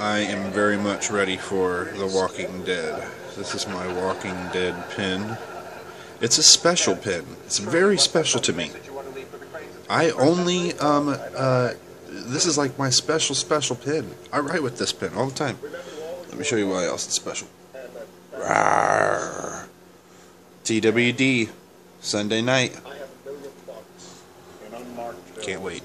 I am very much ready for The Walking Dead. This is my Walking Dead pin. It's a special pin. It's very special to me. I only um uh this is like my special special pin. I write with this pin all the time. Let me show you why else it's special. Rawr. TWD Sunday night. Can't wait.